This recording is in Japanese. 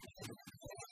何?